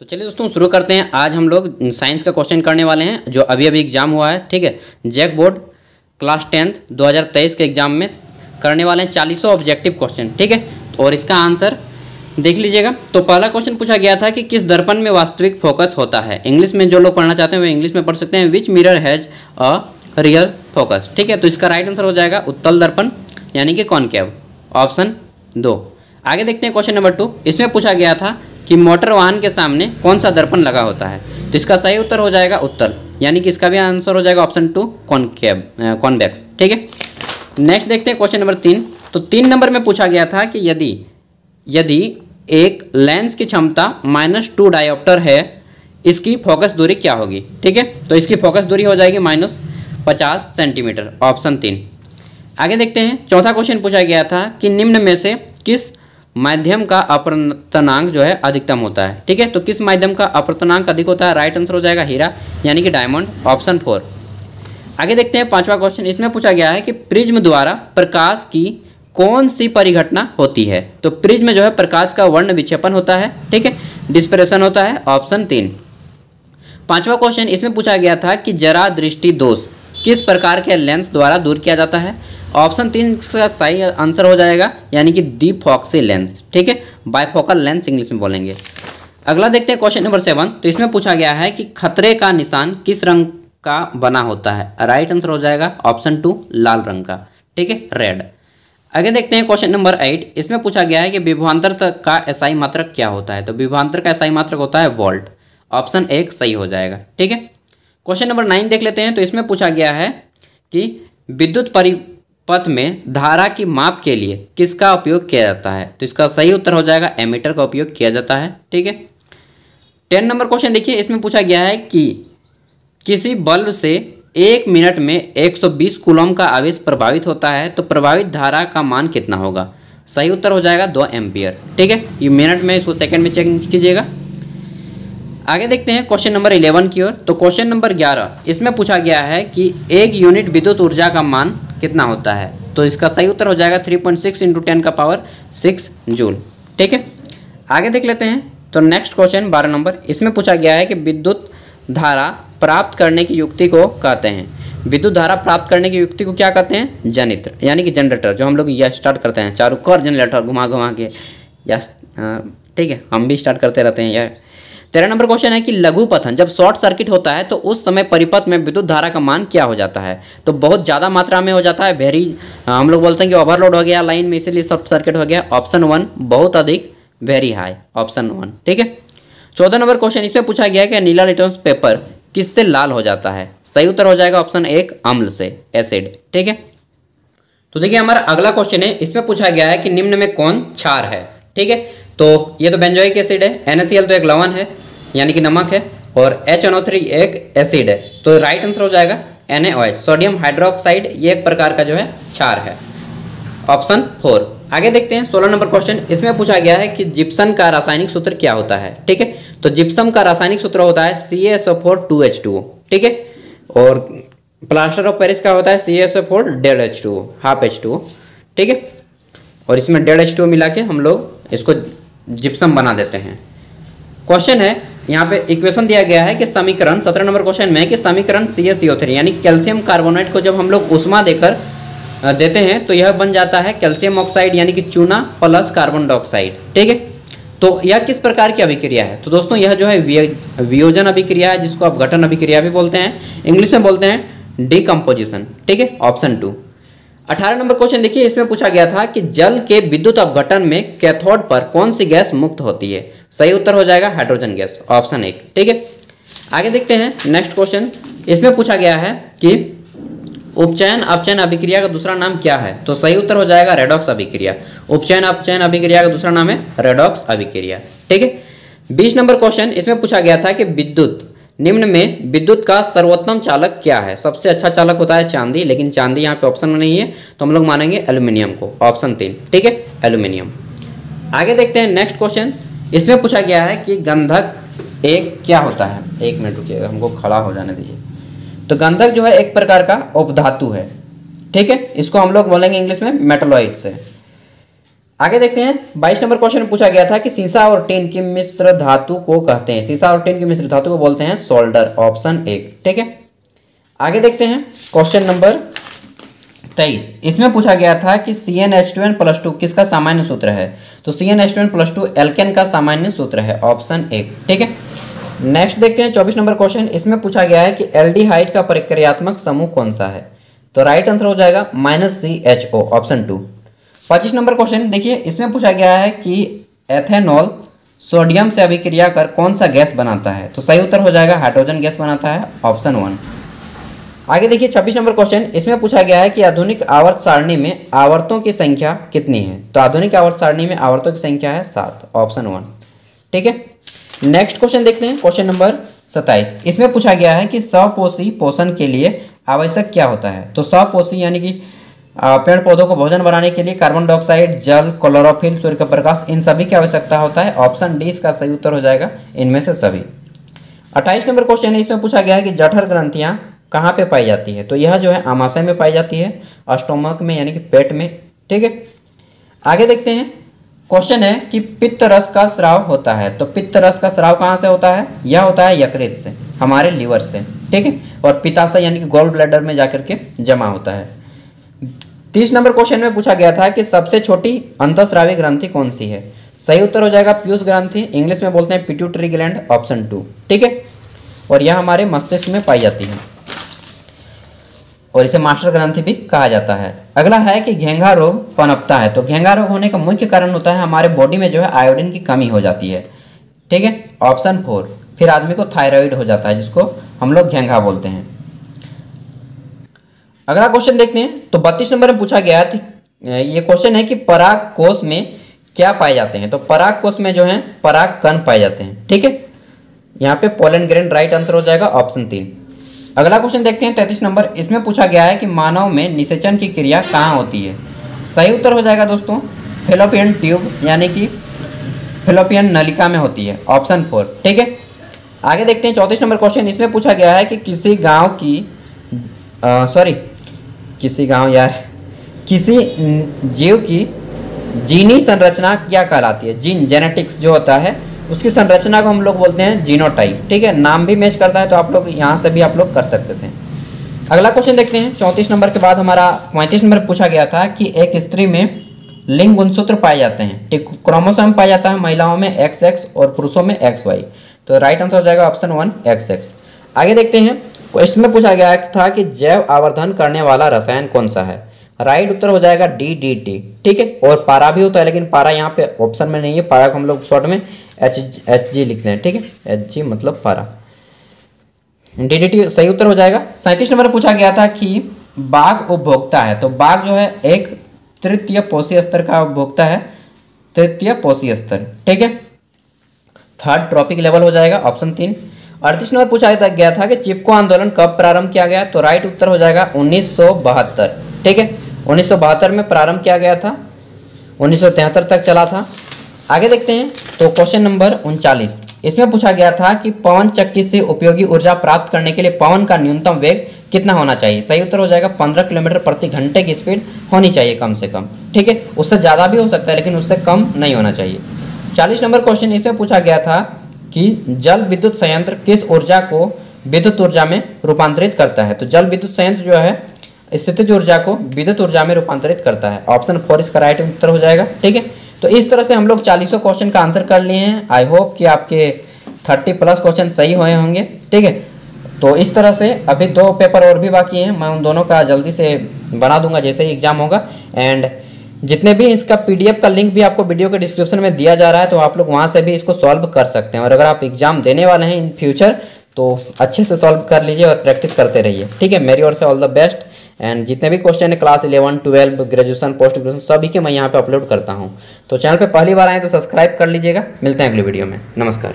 तो चलिए दोस्तों, शुरू करते हैं। आज हम लोग साइंस का क्वेश्चन करने वाले हैं, जो अभी अभी एग्ज़ाम हुआ है, ठीक है? जैक बोर्ड, क्लास टेंथ 2023 के एग्ज़ाम में करने वाले हैं चालीसों ऑब्जेक्टिव क्वेश्चन, ठीक है? और इसका आंसर देख लीजिएगा। तो पहला क्वेश्चन पूछा गया था कि किस दर्पण में वास्तविक फोकस होता है? इंग्लिश में जो लोग पढ़ना चाहते हैं, वो इंग्लिश में पढ़ सकते हैं। Which mirror has a real focus ठीक है तो इसका राइट आंसर हो जाएगा उत्तल दर्पण, यानी कि कॉनकेव। ऑप्शन दो। आगे देखते हैं क्वेश्चन नंबर टू इसमें पूछा गया था कि मोटर वाहन के सामने कौन सा दर्पण लगा होता है। तो इसका सही उत्तर हो जाएगा उत्तर यानी कि इसका भी आंसर हो जाएगा ऑप्शन टू कॉनकेब कॉन्वेक्स, ठीक है? नेक्स्ट देखते हैं क्वेश्चन नंबर तीन। तो तीन नंबर में पूछा गया था कि यदि यदि एक लेंस की क्षमता माइनस टू डायोप्टर है, इसकी फोकस दूरी क्या होगी? ठीक है? तो इसकी फोकस दूरी हो जाएगी माइनस पचास सेंटीमीटर, ऑप्शन तीन। आगे देखते हैं, चौथा क्वेश्चन पूछा गया था कि निम्न में से किस माध्यम का अपवर्तनांक जो है अधिकतम होता है। ठीक है? तो किस माध्यम का अपवर्तनांक अधिक होता है? राइट आंसर हो जाएगा हीरा, यानी कि डायमंड ऑप्शन फोर आगे देखते हैं पांचवा क्वेश्चन इसमें पूछा गया है कि प्रिज्म द्वारा प्रकाश की कौन सी परिघटना होती है? तो प्रिज्म जो है प्रकाश का वर्ण विक्षेपण होता है। ठीक है? डिस्प्रेशन होता है ऑप्शन तीन। पांचवा क्वेश्चन इसमें पूछा गया था कि जरा दृष्टि दोष किस प्रकार के लेंस द्वारा दूर किया जाता है? ऑप्शन तीन का सही आंसर हो जाएगा, यानी कि डी फॉक्सी लेंस, ठीक है? बायफोकल लेंस इंग्लिश में बोलेंगे। अगला देखते हैं क्वेश्चन नंबर सेवन। तो इसमें पूछा गया है कि खतरे का निशान किस रंग का बना होता है? राइट आंसर हो जाएगा ऑप्शन टू, लाल रंग का, ठीक है? रेड। आगे देखते हैं क्वेश्चन नंबर एट। इसमें पूछा गया है कि विभवान्तर का एसआई मात्रक क्या होता है? तो विभवान्तर का एसआई मात्रक होता है वोल्ट। ऑप्शन एक सही हो जाएगा, ठीक है? क्वेश्चन नंबर नाइन देख लेते हैं। तो इसमें पूछा गया है कि विद्युत परि पथ में धारा की माप के लिए किसका उपयोग किया जाता है? तो इसका सही उत्तर हो जाएगा एमीटर का उपयोग किया जाता है, ठीक है? टेन नंबर क्वेश्चन देखिए, इसमें पूछा गया है कि किसी बल्ब से एक मिनट में 120 कूलम का आवेश प्रभावित होता है तो प्रभावित धारा का मान कितना होगा? सही उत्तर हो जाएगा दो एम्पियर, ठीक है? ये मिनट में इसको सेकंड में चेक कीजिएगा। आगे देखते हैं क्वेश्चन नंबर इलेवन की ओर। तो क्वेश्चन नंबर ग्यारह, इसमें पूछा गया है कि एक यूनिट विद्युत ऊर्जा का मान कितना होता है? तो इसका सही उत्तर हो जाएगा three point six into ten का पावर सिक्स जूल ठीक है? आगे देख लेते हैं। तो नेक्स्ट क्वेश्चन बारह नंबर। इसमें पूछा गया है कि विद्युत धारा प्राप्त करने की युक्ति को कहते हैं। विद्युत धारा प्राप्त करने की युक्ति को क्या कहते हैं? जनित्र, यानी कि जनरेटर जो हम लोग यह स्टार्ट करते हैं। चारों कर जनरेटर घुमा घुमा के। या ठीक है, हम भी स्टार्ट करते रहते हैं। यह तेरह नंबर क्वेश्चन है कि लघु पथन जब शॉर्ट सर्किट होता है तो उस समय परिपथ में विद्युत धारा का मान क्या हो जाता है? तो बहुत ज़्यादा मात्रा में हो जाता है वेरी हम लोग बोलते हैं कि ओवरलोड हो गया लाइन में, इसीलिए शॉर्ट सर्किट हो गया। ऑप्शन वन बहुत अधिक वेरी हाई ऑप्शन वन ठीक है? चौदह नंबर क्वेश्चन, इसमें पूछा गया कि नीला लिटमस पेपर किससे लाल हो जाता है? सही उत्तर हो जाएगा ऑप्शन एक, अम्ल से एसिड ठीक है? तो देखिए, हमारा अगला क्वेश्चन है, इसमें पूछा गया है कि निम्न में कौन क्षार है, ठीक है? तो ये तो बेंजोइक एसिड है एनएसीएल तो एक लवण है यानी कि नमक है और एच एन थ्री एक एसिड है। तो राइट आंसर हो जाएगा एन सोडियम हाइड्रोक्साइड ये एक प्रकार का जो है क्षार है। ऑप्शन फोर आगे देखते हैं सोलह नंबर क्वेश्चन इसमें पूछा गया है कि जिप्सन का रासायनिक सूत्र क्या होता है, ठीक है? तो जिप्सम का रासायनिक सूत्र होता है C S O four two H two ठीक है? और प्लास्टर ऑफ़ पेरिस का होता है सी एस ओ फोर डेढ़ H two half H two ठीक है? और इसमें डेढ़ एच टू मिला के हम लोग इसको जिप्सम बना देते हैं। क्वेश्चन है यहाँ पे इक्वेशन दिया गया है कि समीकरण सत्रह नंबर क्वेश्चन में कि समीकरण सी एस थ्री यानी कैल्शियम कार्बोनेट को जब हम लोग उष्मा देकर देते हैं तो यह बन जाता है कैल्शियम ऑक्साइड यानी कि चूना प्लस कार्बन डाइऑक्साइड ठीक है? तो यह किस प्रकार की अभिक्रिया है? तो दोस्तों, यह जो है वियोजन अभिक्रिया है, जिसको आप गठन अभिक्रिया भी बोलते हैं, इंग्लिश में बोलते हैं डिकम्पोजिशन ठीक है? ऑप्शन टू अठारह नंबर क्वेश्चन देखिए, इसमें पूछा गया था कि जल के विद्युत अपघटन में कैथोड पर कौन सी गैस मुक्त होती है? सही उत्तर हो जाएगा हाइड्रोजन गैस, ऑप्शन एक। ठीक है? आगे देखते हैं, नेक्स्ट क्वेश्चन। इसमें पूछा गया है कि उपचयन अपचयन अभिक्रिया का दूसरा नाम क्या है? तो सही उत्तर हो जाएगा रेडॉक्स अभिक्रिया। उपचयन अपचयन अभिक्रिया का दूसरा नाम है रेडॉक्स अभिक्रिया। ठीक है? बीस नंबर क्वेश्चन, इसमें पूछा गया था कि विद्युत निम्न में विद्युत का सर्वोत्तम चालक क्या है? सबसे अच्छा चालक होता है चांदी, लेकिन चांदी यहाँ पे ऑप्शन में नहीं है तो हम लोग मानेंगे एल्यूमिनियम को ऑप्शन तीन, ठीक है? एल्यूमिनियम आगे देखते हैं नेक्स्ट क्वेश्चन इसमें पूछा गया है कि गंधक एक क्या होता है? एक मिनट रुकिएगा हमको खड़ा हो जाने दीजिए। तो गंधक जो है एक प्रकार का उपधातु है, ठीक है? इसको हम लोग बोलेंगे इंग्लिश में मेटोलॉइड से। आगे देखते हैं। बाईस नंबर क्वेश्चन में पूछा गया था कि सीसा और टिन की मिश्र धातु को कहते हैं। सीसा और टिन की मिश्र धातु को बोलते हैं सोल्डर, ऑप्शन एक ठीक है? आगे देखते हैं क्वेश्चन नंबर तेईस। इसमें पूछा गया था कि C N H two N plus two किसका सामान्य सूत्र है? तो C N H two N plus two alkane का सामान्य सूत्र है, ऑप्शन एक ठीक है? नेक्स्ट देखते हैं चौबीस नंबर क्वेश्चन। इसमें पूछा गया है कि एल्डिहाइड का प्रक्रियात्मक समूह कौन सा है? तो राइट आंसर हो जाएगा minus C H O option two पच्चीस नंबर क्वेश्चन, देखिए, इसमें पूछा गया है कि एथेनॉल सोडियम से अभिक्रिया कर कौन सा गैस बनाता है? तो सही उत्तर हो जाएगा, हाइड्रोजन गैस बनाता है, ऑप्शन वन। आगे देखिए, छब्बीस नंबर क्वेश्चन, इसमें पूछा गया है कि आधुनिक आवर्त सारणी में आवर्तों की संख्या कितनी है? तो आधुनिक आवर्त सारणी में आवर्तों की संख्या है सात, ऑप्शन वन। ठीक है? नेक्स्ट क्वेश्चन देखते हैं, क्वेश्चन नंबर सत्ताईस। इसमें पूछा गया है कि सपोषी पोषण के लिए आवश्यक क्या होता है? तो सपोषी यानी कि पेड़ पौधों को भोजन बनाने के लिए कार्बन डाइऑक्साइड, जल, क्लोरोफिल, सूर्य का प्रकाश, इन सभी की आवश्यकता होता है। ऑप्शन डी इसका सही उत्तर हो जाएगा, इनमें से सभी। अट्ठाईस नंबर क्वेश्चन है, इसमें पूछा गया है कि जठर ग्रंथियाँ कहाँ पे पाई जाती है? तो यह जो है आमाशय में पाई जाती है अस्टोमक में यानी कि पेट में, ठीक है? आगे देखते हैं। क्वेश्चन है कि पित्त रस का स्राव होता है तो पित्त रस का स्राव कहाँ से होता है? यह होता है यकृत से, हमारे लीवर से, ठीक है? और पिताशय यानी कि गोल्ड ब्लैडर में जाकर के जमा होता है। तीस नंबर क्वेश्चन में पूछा गया था कि सबसे छोटी अंतस्रावी ग्रंथि कौन सी है? सही उत्तर हो जाएगा पीयूष ग्रंथि, इंग्लिश में बोलते हैं पिट्यूटरी ग्लैंड ऑप्शन टू ठीक है? और यह हमारे मस्तिष्क में पाई जाती है। और इसे मास्टर ग्रंथि भी कहा जाता है। अगला है कि घेंगा रोग पनपता है तो घेंगा रोग होने का मुख्य कारण होता है हमारे बॉडी में जो है आयोडीन की कमी हो जाती है, ठीक है? ऑप्शन फोर फिर आदमी को थायराइड हो जाता है, जिसको हम लोग घेंगा बोलते हैं। अगला क्वेश्चन देखते हैं। तो बत्तीस नंबर में पूछा गया है ये क्वेश्चन है कि पराग कोष में क्या पाए जाते हैं? तो पराग कोष में जो है, पराग कण पाए जाते हैं। ठीक है? यहाँ पे पोलन ग्रेन राइट आंसर हो जाएगा ऑप्शन तीन। अगला क्वेश्चन देखते हैं, तैतीस नंबर। इसमें पूछा गया है कि मानव में निषेचन की क्रिया कहाँ होती है? सही उत्तर हो जाएगा दोस्तों, फेलोपियन ट्यूब, यानी कि फेलोपियन नलिका में होती है, ऑप्शन फोर। ठीक है? आगे देखते हैं, चौंतीस नंबर क्वेश्चन इसमें पूछा गया है कि किसी गाँव की सॉरी किसी गाँव यार? किसी जीव की जीनी संरचना क्या कहलाती है? जीन जेनेटिक्स जो होता है, उसकी संरचना को हम लोग बोलते हैं जीनोटाइप ठीक है? नाम भी मैच करता है तो आप लोग यहाँ से भी आप लोग कर सकते थे। अगला क्वेश्चन देखते हैं। चौंतीस नंबर के बाद हमारा पैंतीस नंबर पूछा गया था कि एक स्त्री में लिंग गुणसूत्र पाए जाते हैं। ठीक, क्रोमोसोम पाया जाता है महिलाओं में एक्स एक्स और पुरुषों में एक्स वाई तो राइट आंसर हो जाएगा ऑप्शन वन एक्स एक्स आगे देखते हैं। इसमें पूछा गया था कि जैव आवर्धन करने वाला रसायन कौन सा है? राइट उत्तर हो जाएगा डी डी टी ठीक है? और पारा भी होता है, लेकिन पारा यहाँ पे ऑप्शन में नहीं है। पारा को हम लोग शॉर्ट में एच एच जी लिखते हैं, ठीक है? एच जी मतलब पारा। डी डी टी सही उत्तर हो जाएगा। सैंतीस नंबर पूछा गया था कि बाघ उपभोक्ता है। तो बाघ जो है, एक तृतीय पोषी स्तर का उपभोक्ता है। तृतीय पोषी स्तर। ठीक है? थर्ड ट्रॉपिक लेवल हो जाएगा ऑप्शन तीन। अड़तीस नंबर पूछा गया था कि चिपको आंदोलन कब प्रारंभ किया गया? तो राइट उत्तर हो जाएगा उन्नीस सौ बहत्तर। ठीक है? उन्नीस में प्रारंभ किया गया था। उन्नीस तक चला था। आगे देखते हैं। तो क्वेश्चन नंबर उनचालीस। इसमें पूछा गया था कि पवन चक्की से उपयोगी ऊर्जा प्राप्त करने के लिए पवन का न्यूनतम वेग कितना होना चाहिए? सही उत्तर हो जाएगा पंद्रह किलोमीटर प्रति घंटे की स्पीड होनी चाहिए कम से कम। ठीक है? उससे ज़्यादा भी हो सकता है, लेकिन उससे कम नहीं होना चाहिए। चालीस नंबर क्वेश्चन इसमें पूछा गया था कि जल विद्युत संयंत्र किस ऊर्जा को विद्युत ऊर्जा में रूपांतरित करता है? तो जल विद्युत संयंत्र जो है, स्थितिज ऊर्जा को विद्युत ऊर्जा में रूपांतरित करता है। ऑप्शन फोर, इसका राइट उत्तर हो जाएगा। ठीक है? तो इस तरह से हम लोग चालीसों क्वेश्चन का आंसर कर लिए हैं। आई होप कि आपके थर्टी प्लस क्वेश्चन सही हुए होंगे। ठीक है? तो इस तरह से अभी दो पेपर और भी बाकी हैं। मैं उन दोनों का जल्दी से बना दूँगा जैसे ही एग्ज़ाम होगा। एंड जितने भी इसका पीडीएफ का लिंक भी आपको वीडियो के डिस्क्रिप्शन में दिया जा रहा है तो आप लोग वहाँ से भी इसको सॉल्व कर सकते हैं। और अगर आप एग्ज़ाम देने वाले हैं इन फ्यूचर तो अच्छे से सॉल्व कर लीजिए और प्रैक्टिस करते रहिए। ठीक है, मेरी ओर से ऑल द बेस्ट एंड जितने भी क्वेश्चन है class eleven twelve graduation post graduation सभी के मैं यहाँ पे अपलोड करता हूँ। तो चैनल पे पहली बार आए तो सब्सक्राइब कर लीजिएगा। मिलते हैं अगली वीडियो में। नमस्कार।